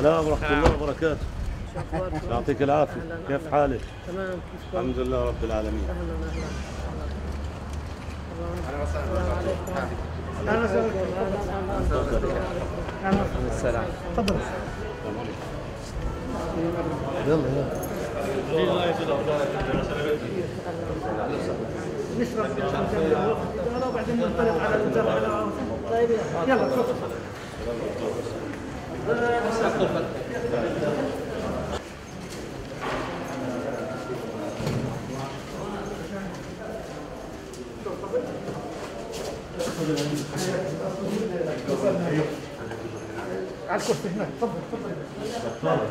السلام ورحمة الله وبركاته؟ يعطيك العافية. أهلاً، كيف أهلاً. حالك؟ تمام كيفكم؟ الحمد لله رب العالمين. أهلا أهلا أهلا السلام عليكم. أهلا وسهلا. أهلا السلام تفضل. نشرب هذا وبعدين ننطلق على طيب يلا تفضل. على الكرسي هناك تفضل تفضل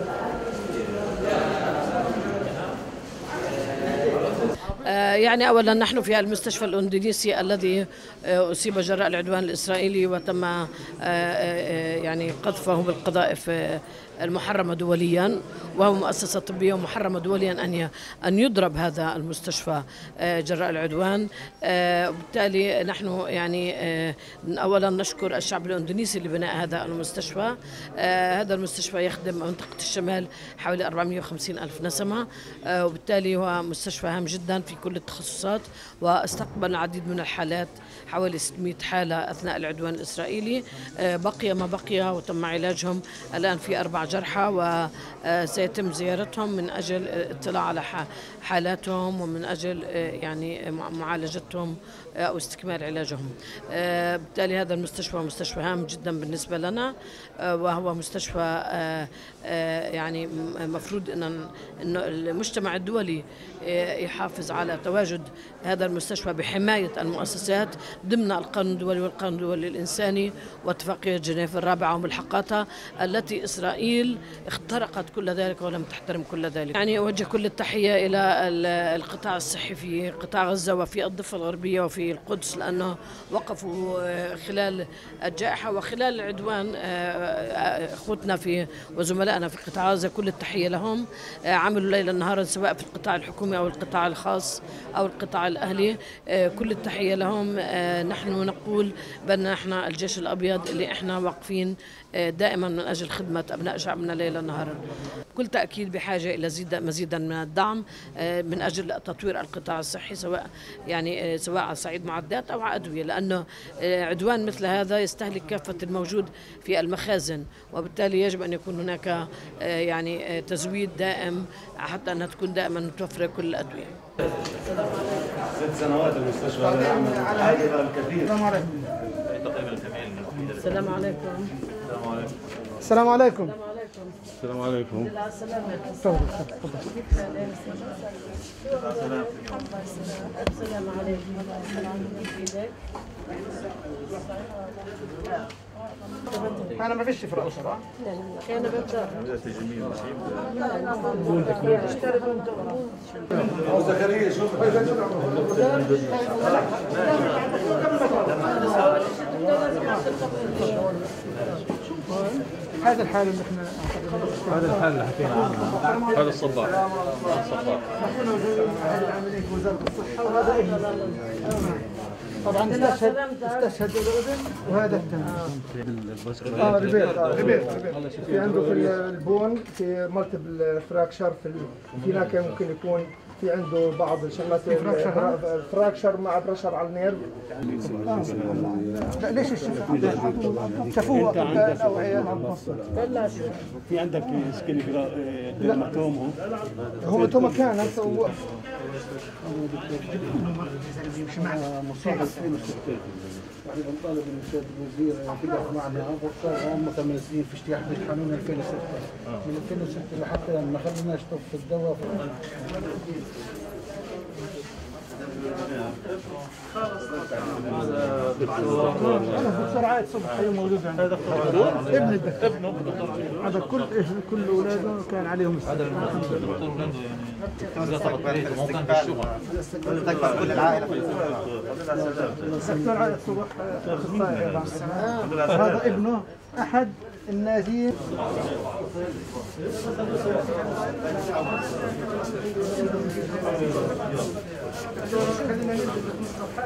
يعني اولا نحن في المستشفى الأندونيسي الذي آه، أصيب جراء العدوان الإسرائيلي وتم آه، آه، يعني قذفه بالقذائف المحرمه دوليا وهو مؤسسة طبية محرمه دوليا أن ي- أن يضرب هذا المستشفى جراء العدوان. وبالتالي نحن يعني اولا نشكر الشعب الأندونيسي لبناء هذا المستشفى. هذا المستشفى يخدم منطقة الشمال حوالي 450 ألف نسمة. آه، وبالتالي هو مستشفى هام جدا في كل التخصصات واستقبل العديد من الحالات حوالي 600 حالة أثناء العدوان الإسرائيلي. آه، بقي ما بقي وتم علاجهم الآن في أربع جرحى وسيتم زيارتهم من أجل الاطلاع على حالاتهم ومن أجل آه، يعني مع- معالجتهم آه، أو استكمال علاجهم. آه، بالتالي هذا المستشفى مستشفى هام جدا بالنسبة لنا آه، وهو مستشفى آه، آه، يعني المفروض ان انه المجتمع الدولي آه، يحافظ على تواجد هذا المستشفى بحماية المؤسسات ضمن القانون الدولي والقانون الدولي الإنساني واتفاقيه جنيف الرابعة وملحقاتها التي إسرائيل اخترقت كل ذلك ولم تحترم كل ذلك. يعني أوجه كل التحية إلى ال- القطاع الصحي في قطاع غزة وفي الضفة الغربية وفي القدس لأنه وقفوا خلال الجائحة وخلال العدوان آه، آه، أخوتنا في وزملائنا في قطاع غزة. كل التحية لهم. آه، عملوا ليلا نهارا سواء في القطاع الحكومي أو القطاع الخاص. أو القطاع الأهلي. آه، كل التحية لهم. آه، نحن نقول بأن إحنا الجيش الأبيض اللي إحنا واقفين دائما من أجل خدمة أبناء شعبنا ليلا نهارا بكل تأكيد بحاجة إلى زيد مزيدا من الدعم آه، من أجل تطوير القطاع الصحي سواء يعني آه، سواء على صعيد معدات أو على أدوية لأنه آه، عدوان مثل هذا يستهلك كافة الموجود في المخازن وبالتالي يجب أن يكون هناك آه، يعني آه، تزويد دائم حتى أنها تكون دائما متوفرة كل الأدوية. ست سنوات المستشفى عائلة الكثير. السلام عليكم. السلام عليكم. السلام عليكم. السلام عليكم. تفضل تفضل السلام عليكم أنا ما فيش فراغ صراحة أنا بنتظر أبو زكريا شوف هذا الحال اللي إحنا هذا الحال اللي حكينا عنه. هذا الصباح. إحنا هذه العملية في وزاره الصحه وهذا ابني طبعا استشهد استشهد الأذن وهذا التم آه repair آه repair. في عنده في ال bone في multiple fracture في ال- في هناك ممكن يكون في عنده بعض الشغلات fracture مع pressure على ال nerve. لا ليش الشفاء؟ شافوه اطباء الاوعيه المفصل في عندك سكيل هيماتوم هو هو تو مكان هسه مصاب 2016 يعني بنطالب من السيد الوزير يقف معنا وصار هم ثمان سنين في اجتياح بالقانون 2006 من 2006 لحتى ما خليناش في الدواء. هذا دكتور عايد صبح حي موجود عندي هذا ابن الدكتور ابنه هذا كل كل اولاده كان عليهم هذا الدكتور ولاده يعني زغطت عليه ما هو كان في الشغل تكبر كل العائله الدكتور عايد صبح اخصائي أحد الناجين مفتوحه